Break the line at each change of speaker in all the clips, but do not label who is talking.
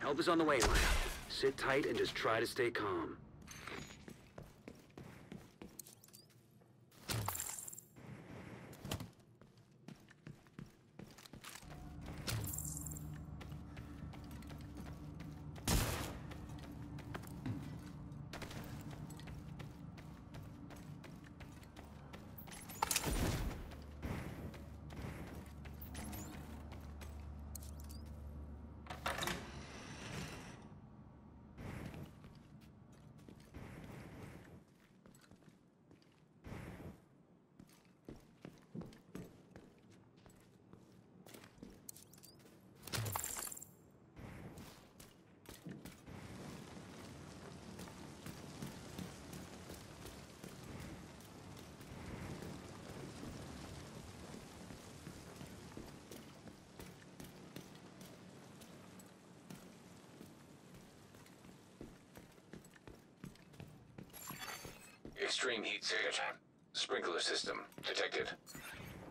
Help is on the way, Maya. Sit tight and just try to stay calm.
Extreme heat surge. Sprinkler system detected.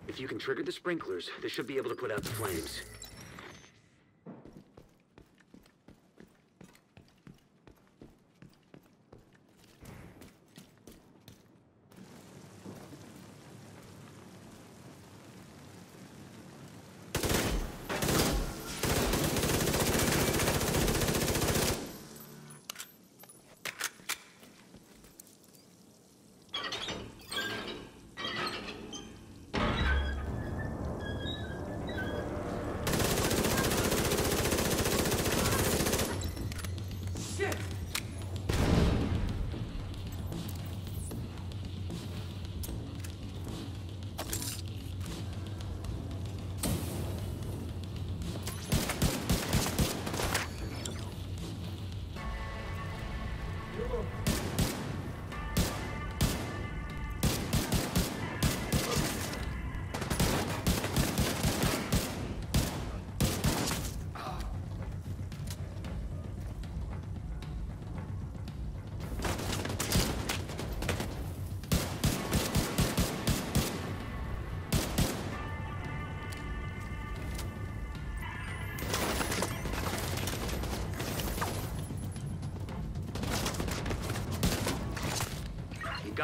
If you can trigger the sprinklers, they should be able to put out the flames.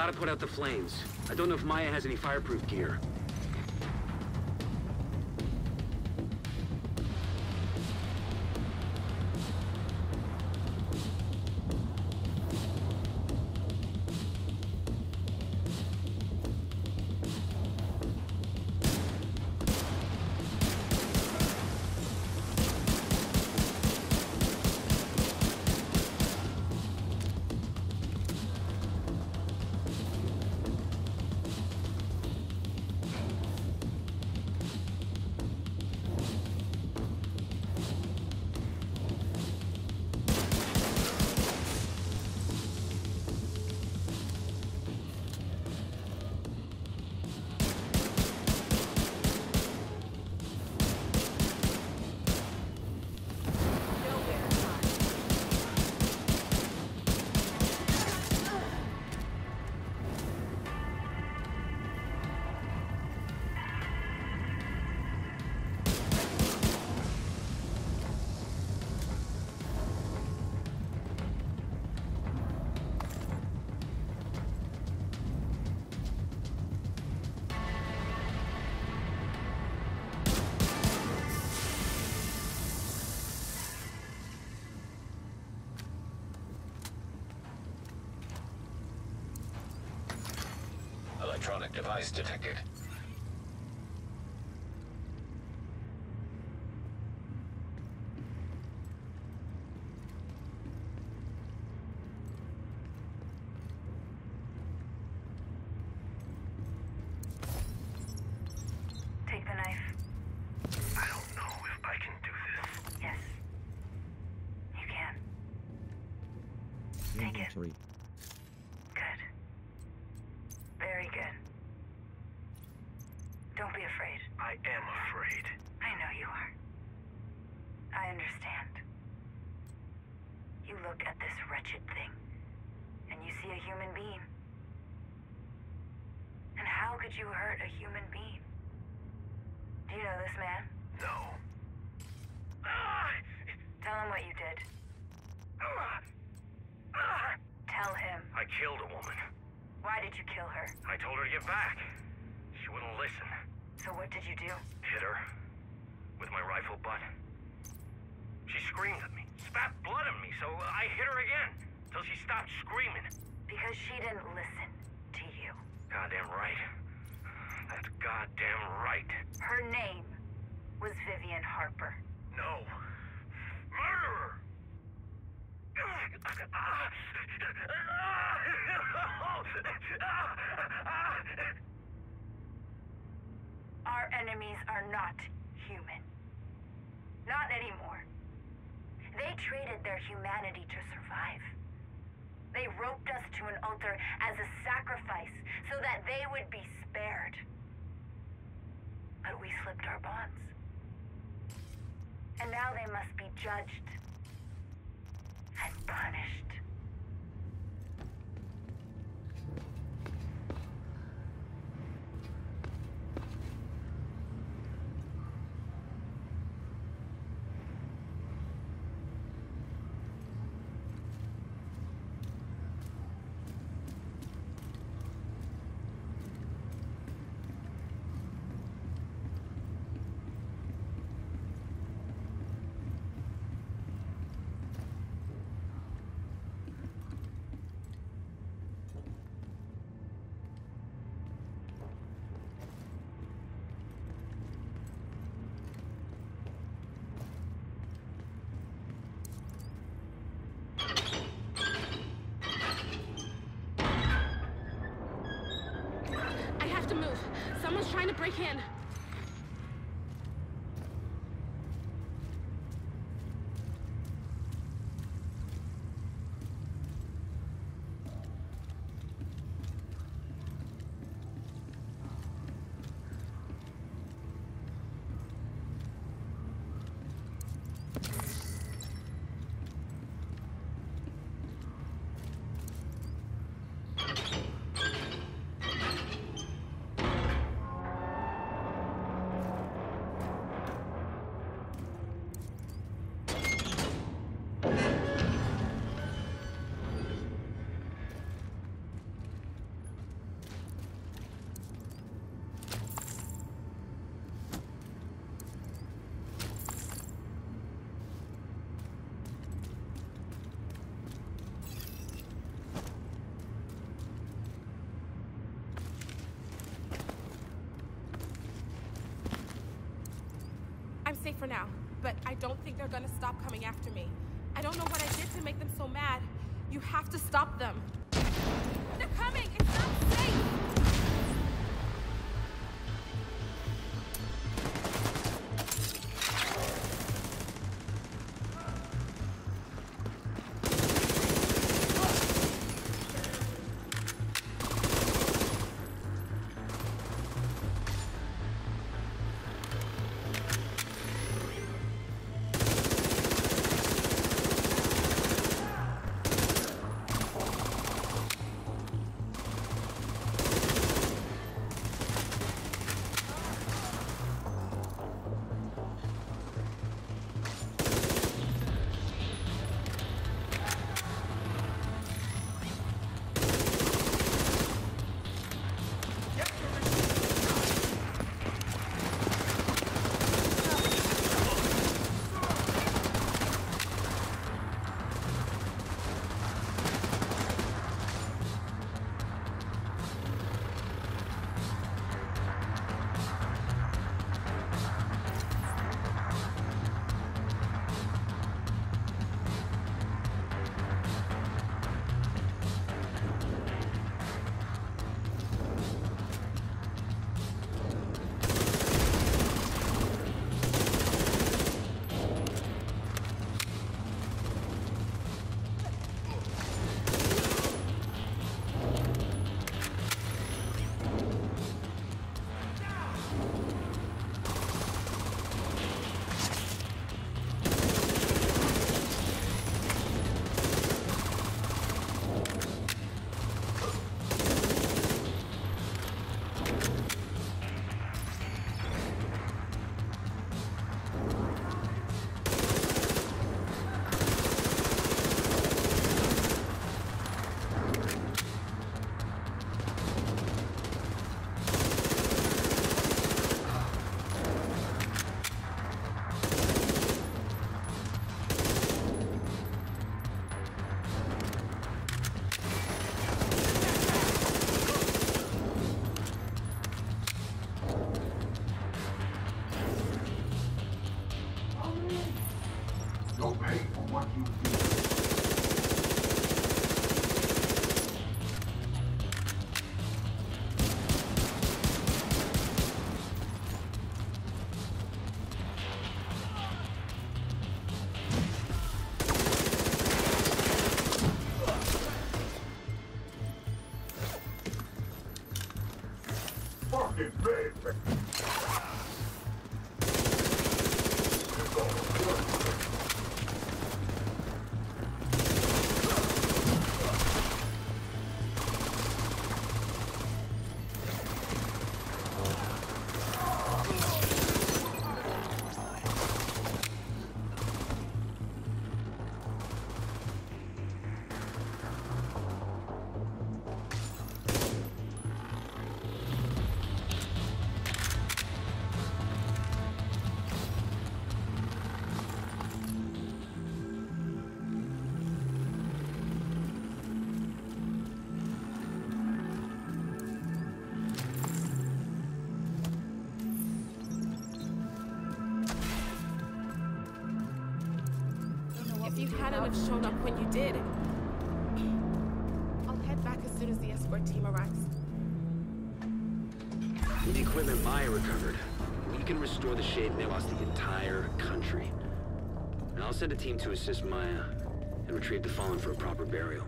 Gotta put out the flames. I don't know if Maya has any fireproof gear.
Electronic device detected.
Take the knife.
I don't know if I can do this.
Yes. You can. Take it.
Inventory.
Good. Very good. Don't be afraid.
I am afraid.
I know you are. I understand. You look at this wretched thing, and you see a human being. And how could you hurt a human being? Do you know this man?
No. Ah!
Tell him what you did. Tell him.
I killed a woman.
Why did you kill her?
I told her to get back. She wouldn't listen.
So what did you do?
Hit her with my rifle butt. She screamed at me, spat blood at me, so I hit her again till she stopped screaming.
Because she didn't listen to you.
Goddamn right. That's goddamn right.
Her name was Vivian Harper.
No. Murderer!
Our enemies are not human. Not anymore. They traded their humanity to survive. They roped us to an altar as a sacrifice so that they would be spared. But we slipped our bonds. And now they must be judged and punished.
I have to move. Someone's trying to break in. Safe for now, but I don't think they're gonna stop coming after me. I don't know what I did to make them so mad. You have to stop them. If you hadn't have shown up when you did, I'll head back as soon as the escort team arrives.
The equipment Maya recovered, we can restore the shape they lost the entire country. And I'll send a team to assist Maya and retrieve the fallen for a proper burial.